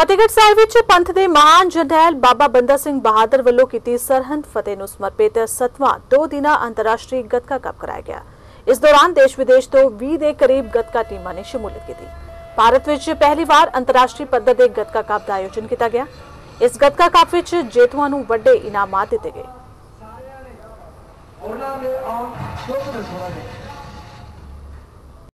ਫਤਿਹਗੜ੍ਹ ਸਾਹਿਬ ਵਿੱਚ ਪੰਥ ਦੇ ਮਹਾਨ ਜਰਨੈਲ ਬਾਬਾ ਬੰਦਾ ਸਿੰਘ ਬਹਾਦਰ ਵੱਲੋਂ ਕੀਤੀ ਸਰਹੰਦ ਫਤਿਹ ਨੂੰ ਸਮਰਪਿਤ 7ਵਾਂ ਦੋ ਦਿਨਾ ਅੰਤਰਰਾਸ਼ਟਰੀ ਗੱਤਕਾ ਕੱਪ ਕਰਾਇਆ ਗਿਆ। ਇਸ ਦੌਰਾਨ ਦੇਸ਼ ਵਿਦੇਸ਼ ਤੋਂ 20 ਦੇ ਕਰੀਬ ਗੱਤਕਾ ਟੀਮਾਂ ਨੇ ਸ਼ਮੂਲੀਅਤ ਕੀਤੀ। ਭਾਰਤ ਵਿੱਚ ਪਹਿਲੀ ਵਾਰ ਅੰਤਰਰਾਸ਼ਟਰੀ ਪੱਧਰ ਦੇ ਗੱਤਕਾ ਕੱਪ ਦਾ ਆਯੋਜਨ ਕੀਤਾ ਗਿਆ। ਇਸ ਗੱਤਕਾ ਕੱਪ ਵਿੱਚ ਜੇਤੂਆਂ ਨੂੰ ਵੱਡੇ ਇਨਾਮਾਤ ਦਿੱਤੇ ਗਏ। ਉਹਨਾਂ ਦੇ ਆਉਣ ਸ਼ੁਭ ਨੇ ਥੋੜਾ